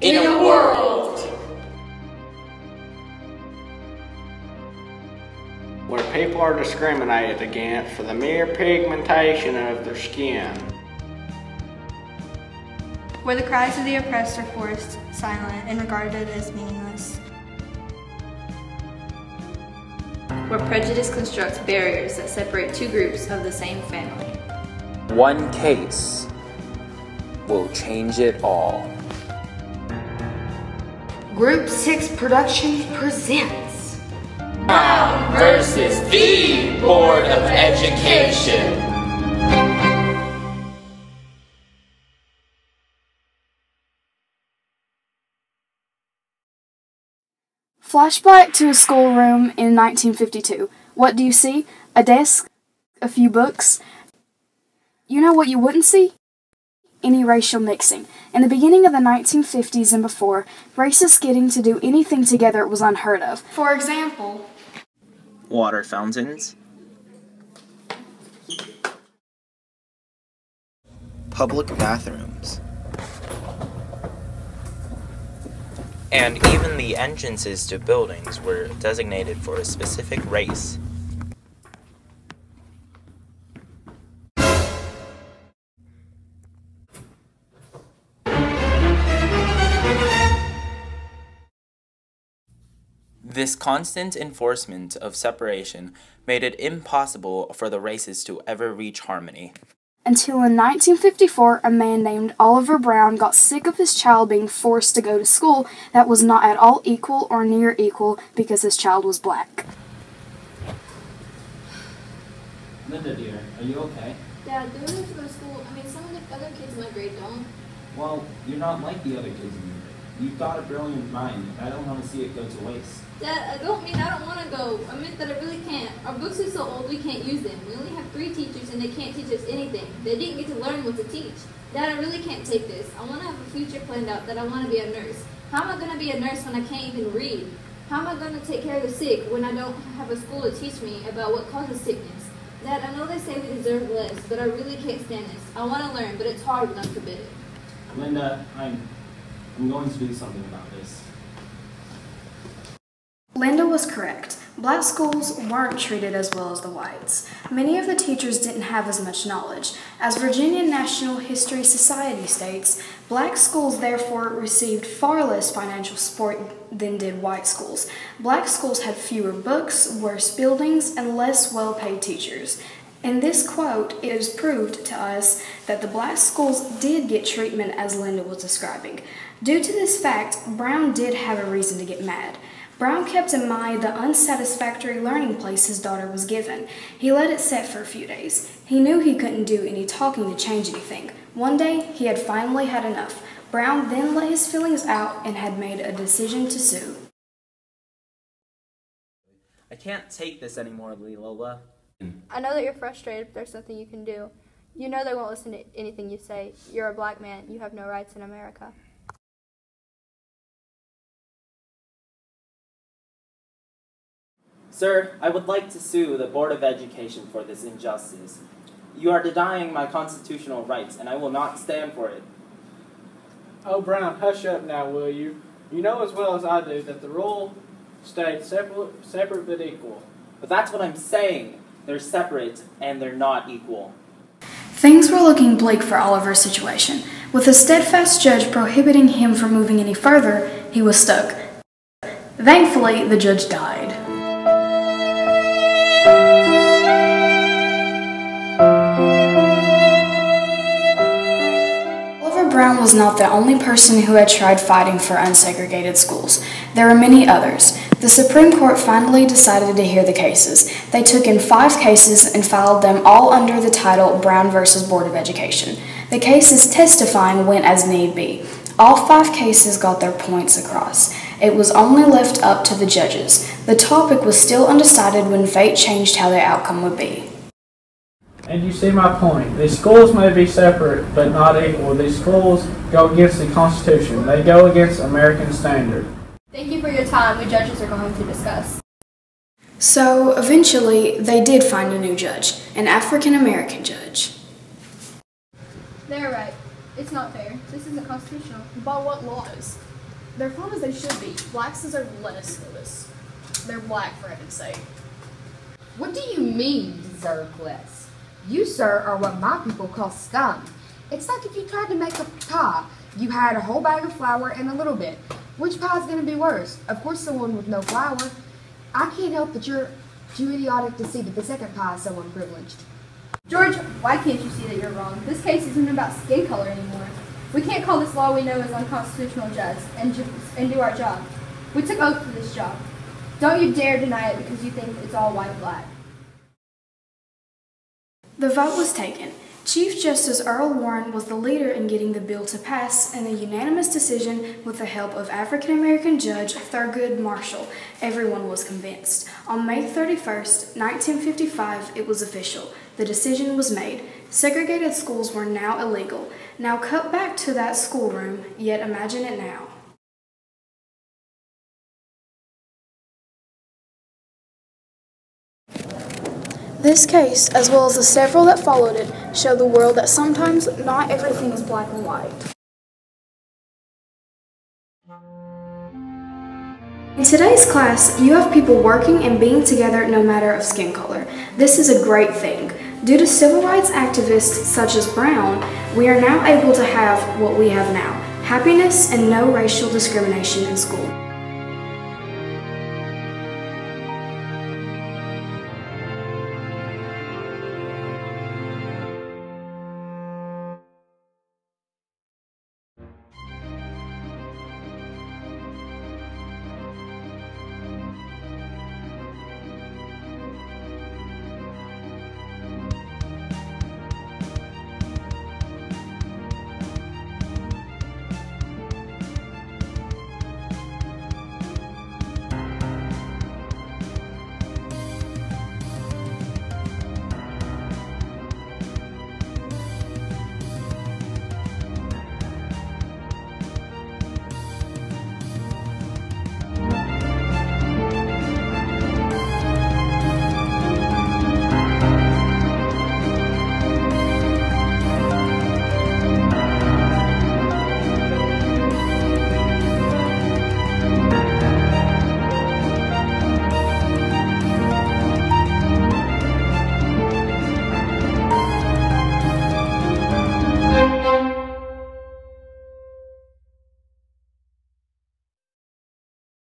in a world where people are discriminated against for the mere pigmentation of their skin. Where the cries of the oppressed are forced silent and regarded as meaningless. Where prejudice constructs barriers that separate two groups of the same family. One case will change it all. Group 6 Productions presents Brown versus the Board of Education. Flashback to a schoolroom in 1952. What do you see? A desk, a few books. You know what you wouldn't see? Any racial mixing. In the beginning of the 1950s and before, races getting to do anything together was unheard of. For example, water fountains, public bathrooms. And even the entrances to buildings were designated for a specific race. This constant enforcement of separation made it impossible for the races to ever reach harmony. Until in 1954, a man named Oliver Brown got sick of his child being forced to go to school that was not at all equal or near equal because his child was black. Linda, dear, are you okay? Dad, do we have to go to school? I mean, some of the other kids in my grade don't. Well, you're not like the other kids in your grade. You've got a brilliant mind, and I don't want to see it go to waste. Dad, I don't mean I don't want to go. I meant that I really can't. Our books are so old we can't use them. We only have three teachers and they can't teach us anything. They didn't get to learn what to teach. Dad, I really can't take this. I want to have a future planned out that I want to be a nurse. How am I going to be a nurse when I can't even read? How am I going to take care of the sick when I don't have a school to teach me about what causes sickness? Dad, I know they say we deserve less, but I really can't stand this. I want to learn, but it's hard when I'm forbidden. Linda, I'm, I'm going to do something about this. Linda was correct. Black schools weren't treated as well as the whites. Many of the teachers didn't have as much knowledge. As Virginia National History Society states, black schools therefore received far less financial support than did white schools. Black schools had fewer books, worse buildings, and less well paid teachers. In this quote, it is proved to us that the black schools did get treatment as Linda was describing. Due to this fact, Brown did have a reason to get mad. Brown kept in mind the unsatisfactory learning place his daughter was given. He let it set for a few days. He knew he couldn't do any talking to change anything. One day, he had finally had enough. Brown then let his feelings out and had made a decision to sue. I can't take this anymore, Lola. I know that you're frustrated, but there's nothing you can do. You know they won't listen to anything you say. You're a black man. You have no rights in America. Sir, I would like to sue the Board of Education for this injustice. You are denying my constitutional rights, and I will not stand for it. Oh, Brown, hush up now, will you? You know as well as I do that the rule states separate, separate but equal. But that's what I'm saying. They're separate, and they're not equal. Things were looking bleak for Oliver's situation. With a steadfast judge prohibiting him from moving any further, he was stuck. Thankfully, the judge died. Was not the only person who had tried fighting for unsegregated schools. There were many others. The Supreme Court finally decided to hear the cases. They took in five cases and filed them all under the title Brown versus Board of Education. The cases testifying went as need be. All five cases got their points across. It was only left up to the judges. The topic was still undecided when fate changed how the outcome would be. And you see my point. These schools may be separate, but not equal. These schools go against the Constitution. They go against American standard. Thank you for your time. We judges are going to discuss. So eventually, they did find a new judge, an African American judge. They're right. It's not fair. This isn't constitutional. By what laws? They're fine as they should be. Blacks deserve less notice. They're black, for heaven's sake. What do you mean, deserve less? You, sir, are what my people call scum. It's like if you tried to make a pie. You had a whole bag of flour and a little bit. Which pie's going to be worse? Of course, the one with no flour. I can't help that you're too idiotic to see that the second pie is so unprivileged. George, why can't you see that you're wrong? This case isn't about skin color anymore. We can't call this law we know is unconstitutional just and, ju- and do our job. We took oath for this job. Don't you dare deny it because you think it's all white black. The vote was taken. Chief Justice Earl Warren was the leader in getting the bill to pass in a unanimous decision with the help of African American Judge Thurgood Marshall. Everyone was convinced. On May 31st, 1955, it was official. The decision was made. Segregated schools were now illegal. Now cut back to that schoolroom, yet imagine it now. This case, as well as the several that followed it, show the world that sometimes not everything is black and white. In today's class, you have people working and being together no matter of skin color. This is a great thing. Due to civil rights activists such as Brown, we are now able to have what we have now happiness and no racial discrimination in school.